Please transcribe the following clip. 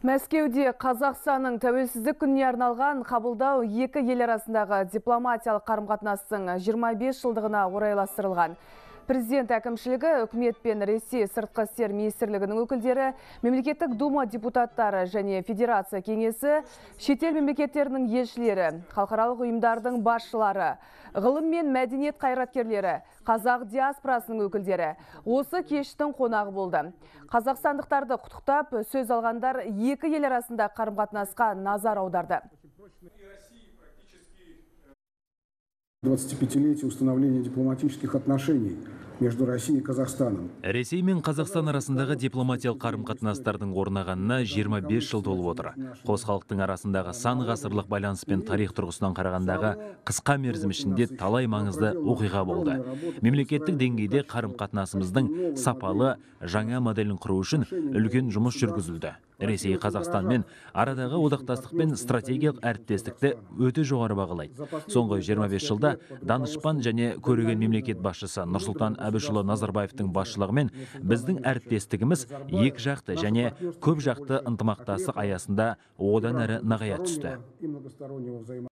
Мәскеуде Қазақстанның тәуелсіздік күніне арналған қабылдау екі ел арасындағы дипломатиялық қарым-қатынастың 25 жылдығына орайластырылған. Президент әкімшілігі, үкімет пен Ресей сыртқы істер министрлігінің өкілдері, мемлекеттік дума депутаттары және федерация кеңесі, шетел мемлекеттерінің елшілері, халықаралық ұйымдардың басшылары, ғылым мен мәдениет қайраткерлері, қазақ диаспорасының өкілдері осы кештің қонағы болды. Қазақстандықтарды құттықтап сөз алғандар екі ел арасында қарым-қатынасқа назар аударды. 25-летие установления дипломатических отношений между Россией и Казахстаном. Ресей мен Қазақстан арасындағы дипломатиялық қарым-қатынастардың орнағанына 25 жыл толып отыр. Қос халықтың арасындағы сан ғасырлық байланыс пен тарих тұрғысынан қарағандағы қысқа мерзім ішінде талай маңызды оқиға болды. Мемлекеттік деңгейде қарым-қатынасымыздың сапалы жаңа моделін құру үшін үлкен жұмыс жүргізілді. Ресей Қазақстанмен арадағы одақтастық пен стратегиялық әріптестікті өте жоғары бағалайды. Соңғы 25 жылда данышпан және көреген мемлекет басшысы Нұрсұлтан Әбішұлы Назарбаевтың басшылығымен біздің әріптестігіміз екі жақты және көп жақты ынтымақтастық аясында одан әрі нығая түсті.